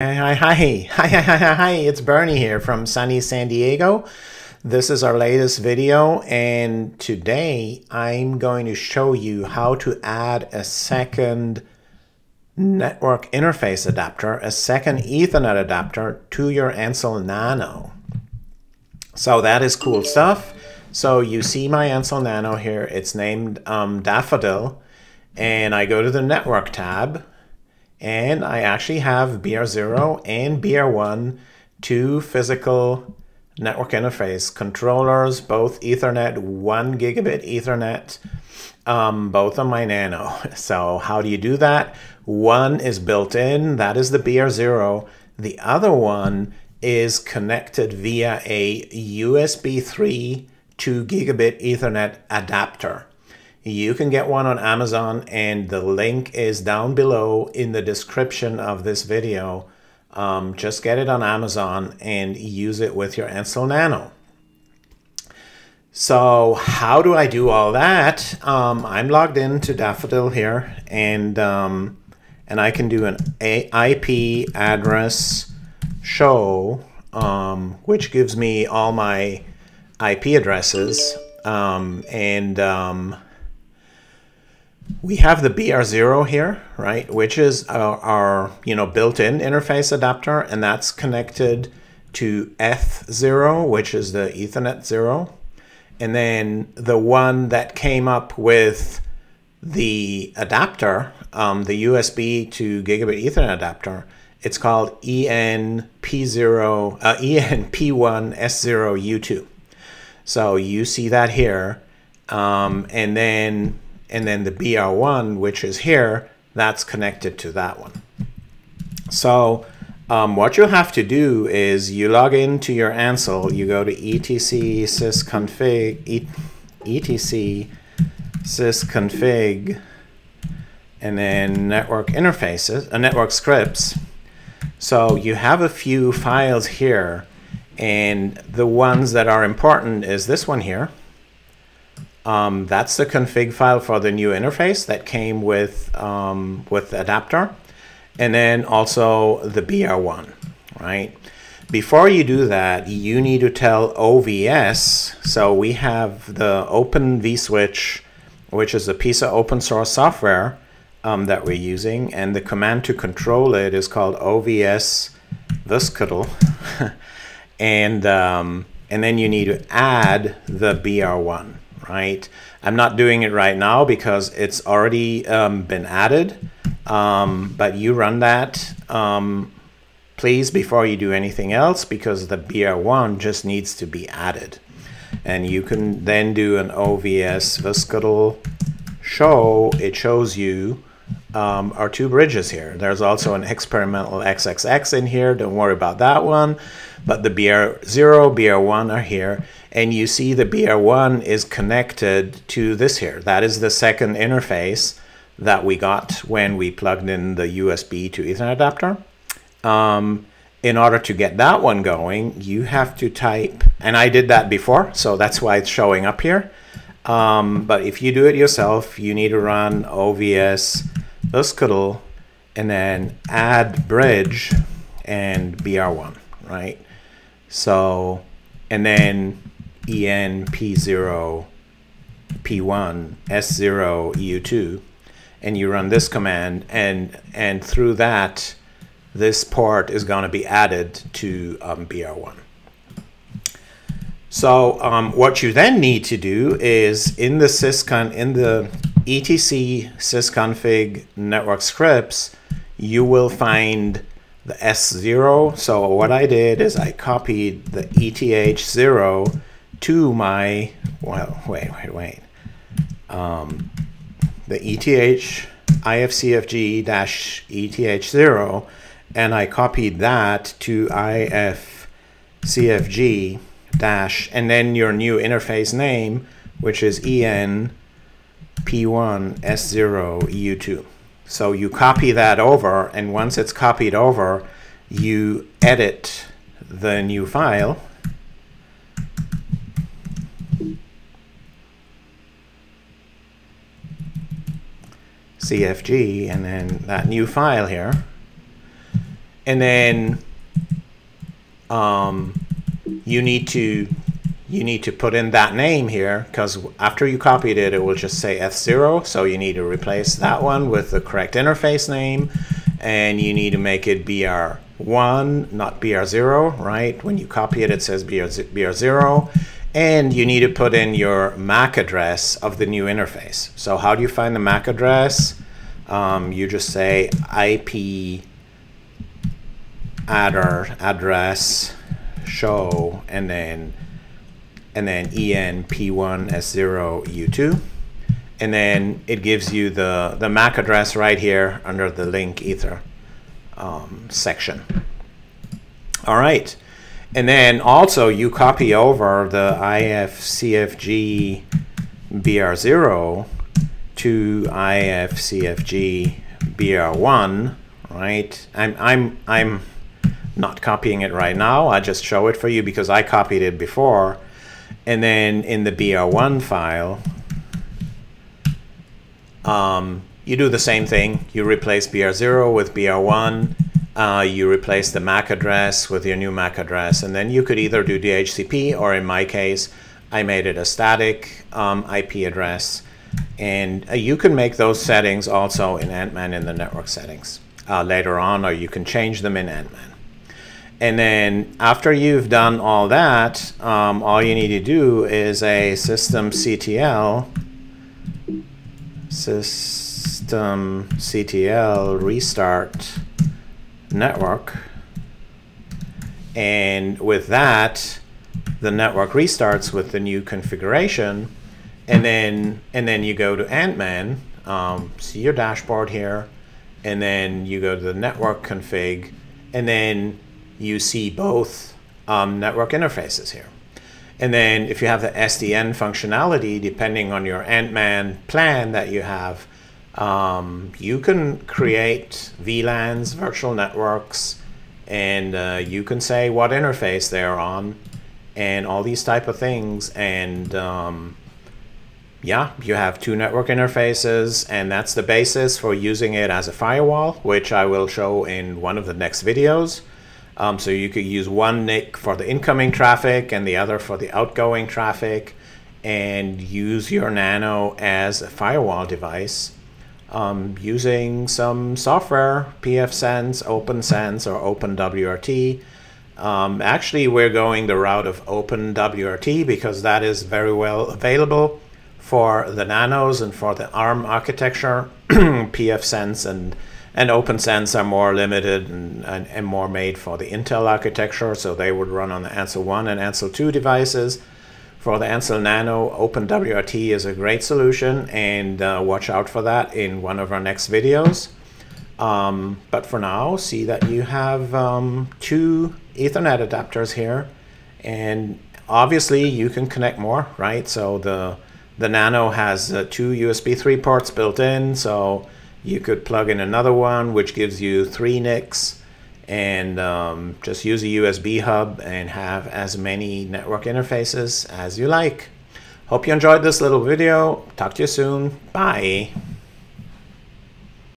Hi, hi, hi, hi, hi, hi, it's Bernie here from sunny San Diego. This is our latest video and today I'm going to show you how to add a second network interface adapter, a second Ethernet adapter to your Antsle Nano. So that is cool stuff. So you see my Antsle Nano here, it's named um, Daffodil and I go to the network tab and I actually have BR0 and BR1, two physical network interface controllers, both Ethernet, one gigabit Ethernet, um, both on my Nano. So how do you do that? One is built in, that is the BR0. The other one is connected via a USB 3 2 gigabit Ethernet adapter. You can get one on Amazon and the link is down below in the description of this video. Um, just get it on Amazon and use it with your Antsle Nano. So how do I do all that? Um, I'm logged into Daffodil here and, um, and I can do an IP address show, um, which gives me all my IP addresses. Um, and um, we have the BR0 here, right, which is our, our, you know built-in interface adapter, and that's connected to ETH0, which is the Ethernet 0. And then the one that came up with the adapter, um, the USB to gigabit Ethernet adapter, it's called ENP0, uh, ENP1S0U2. So you see that here. Um, and then and then the BR1, which is here, that's connected to that one. So um, what you'll have to do is you log into your Antsle, you go to etc sysconfig, etc sysconfig, and then network interfaces, uh, network scripts. So you have a few files here, and the ones that are important is this one here. Um, that's the config file for the new interface that came with, um, with the adapter. And then also the BR1, right? Before you do that, you need to tell OVS. So we have the Open vSwitch, which is a piece of open source software um, that we're using. And the command to control it is called OVS vsctl. and, um, and then you need to add the BR1 right? I'm not doing it right now because it's already um, been added, um, but you run that um, please before you do anything else because the BR1 just needs to be added. And you can then do an OVS vsctl show. It shows you um, our two bridges here. There's also an experimental XXX in here. Don't worry about that one. But the BR0, BR1 are here. And you see the BR1 is connected to this here. That is the second interface that we got when we plugged in the USB to Ethernet adapter. Um, in order to get that one going, you have to type, and I did that before, so that's why it's showing up here. Um, but if you do it yourself, you need to run OVS vsctl and then add bridge and BR1, right? So, and then ENP0 P1 S0 EU2 and you run this command and and through that this part is going to be added to um, BR1. So um, what you then need to do is in the syscon in the etc sysconfig network scripts, you will find the S0. So what I did is I copied the ETH0 to my, well, wait, wait, wait. Um, the ETH IFCFG dash ETH0 and I copied that to IFCFG dash and then your new interface name which is EN P1 S0 EU2. So you copy that over and once it's copied over you edit the new file CFG and then that new file here and then um, you need to you need to put in that name here because after you copied it, it will just say F0. So you need to replace that one with the correct interface name and you need to make it BR1, not BR0, right? When you copy it, it says BR0 and you need to put in your MAC address of the new interface. So how do you find the MAC address? Um, you just say IP adder address show and then and then enp1s0u2 and then it gives you the the MAC address right here under the link ether um, section all right and then also you copy over the ifcfg br0 to ifcfg br1 right i'm i'm i'm not copying it right now i just show it for you because i copied it before and then in the BR1 file, um, you do the same thing. You replace BR0 with BR1. Uh, you replace the MAC address with your new MAC address. And then you could either do DHCP or in my case, I made it a static um, IP address. And uh, you can make those settings also in Antman in the network settings uh, later on, or you can change them in Antman. And then after you've done all that, um, all you need to do is a systemctl system CTL restart network. And with that, the network restarts with the new configuration. And then and then you go to Antman, um, see your dashboard here, and then you go to the network config, and then you see both um, network interfaces here. And then if you have the SDN functionality, depending on your Antman plan that you have, um, you can create VLANs, virtual networks, and uh, you can say what interface they're on and all these type of things. And um, yeah, you have two network interfaces and that's the basis for using it as a firewall, which I will show in one of the next videos. Um, so you could use one NIC for the incoming traffic and the other for the outgoing traffic and use your Nano as a firewall device um, using some software, pfSense, OPNsense, or OpenWRT. Um, actually, we're going the route of OpenWRT because that is very well available for the Nanos and for the ARM architecture, pfSense and and OPNsense are more limited and, and, and, more made for the Intel architecture, so they would run on the Antsle 1 and Antsle 2 devices. For the Antsle Nano, OpenWRT is a great solution, and uh, watch out for that in one of our next videos. Um, but for now, see that you have um, two Ethernet adapters here, and obviously you can connect more, right? So the the Nano has uh, two USB 3 ports built in, so you could plug in another one, which gives you three NICs, and um, just use a USB hub and have as many network interfaces as you like. Hope you enjoyed this little video. Talk to you soon. Bye.